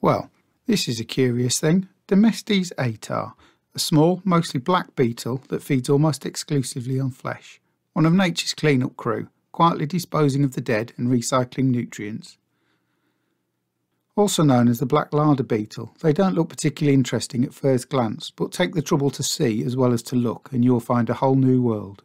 Well, this is a curious thing. Dermestes ater, a small, mostly black beetle that feeds almost exclusively on flesh. One of nature's clean-up crew, quietly disposing of the dead and recycling nutrients. Also known as the black larder beetle, they don't look particularly interesting at first glance, but take the trouble to see as well as to look and you'll find a whole new world.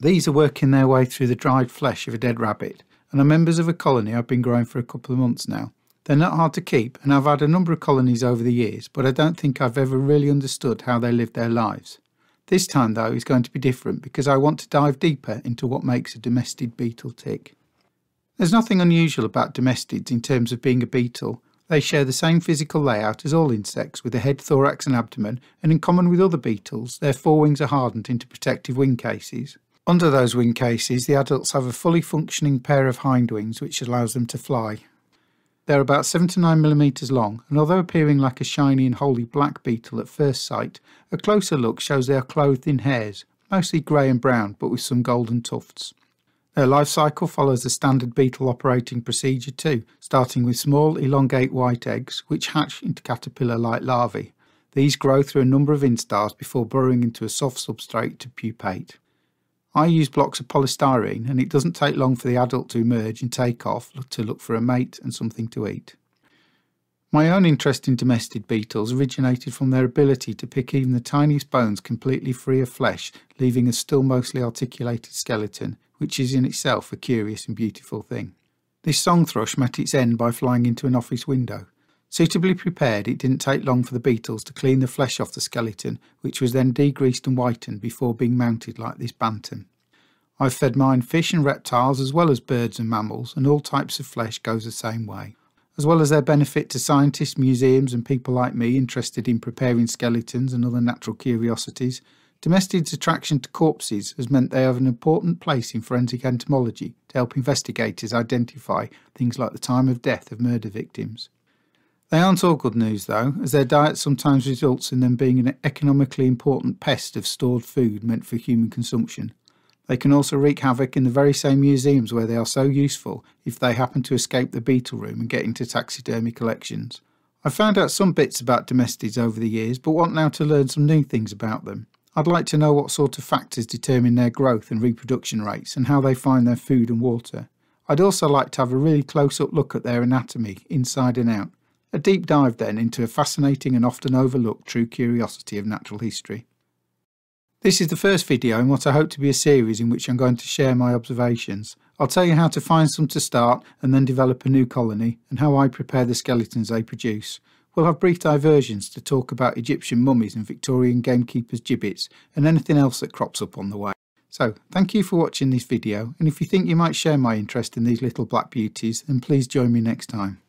These are working their way through the dried flesh of a dead rabbit and are members of a colony I've been growing for a couple of months now. They're not hard to keep and I've had a number of colonies over the years, but I don't think I've ever really understood how they live their lives. This time though is going to be different because I want to dive deeper into what makes a Dermestid beetle tick. There's nothing unusual about Dermestids in terms of being a beetle. They share the same physical layout as all insects with a head, thorax and abdomen, and in common with other beetles, their forewings are hardened into protective wing cases. Under those wing cases, the adults have a fully functioning pair of hindwings which allows them to fly. They're about 7 to 9 millimeters long, and although appearing like a shiny and wholly black beetle at first sight, a closer look shows they are clothed in hairs, mostly grey and brown but with some golden tufts. Their life cycle follows the standard beetle operating procedure too, starting with small elongate white eggs which hatch into caterpillar-like larvae. These grow through a number of instars before burrowing into a soft substrate to pupate. I use blocks of polystyrene and it doesn't take long for the adult to emerge and take off to look for a mate and something to eat. My own interest in Dermestid beetles originated from their ability to pick even the tiniest bones completely free of flesh, leaving a still mostly articulated skeleton, which is in itself a curious and beautiful thing. This song thrush met its end by flying into an office window. Suitably prepared, it didn't take long for the beetles to clean the flesh off the skeleton, which was then degreased and whitened before being mounted like this bantam. I've fed mine fish and reptiles as well as birds and mammals, and all types of flesh goes the same way. As well as their benefit to scientists, museums, and people like me interested in preparing skeletons and other natural curiosities, Dermestid's attraction to corpses has meant they have an important place in forensic entomology to help investigators identify things like the time of death of murder victims. They aren't all good news though, as their diet sometimes results in them being an economically important pest of stored food meant for human consumption. They can also wreak havoc in the very same museums where they are so useful if they happen to escape the beetle room and get into taxidermy collections. I've found out some bits about Dermestids over the years, but want now to learn some new things about them. I'd like to know what sort of factors determine their growth and reproduction rates and how they find their food and water. I'd also like to have a really close-up look at their anatomy, inside and out. A deep dive then into a fascinating and often overlooked true curiosity of natural history. This is the first video in what I hope to be a series in which I'm going to share my observations. I'll tell you how to find some to start and then develop a new colony and how I prepare the skeletons they produce. We'll have brief diversions to talk about Egyptian mummies and Victorian gamekeepers' gibbets and anything else that crops up on the way. So, thank you for watching this video and if you think you might share my interest in these little black beauties then please join me next time.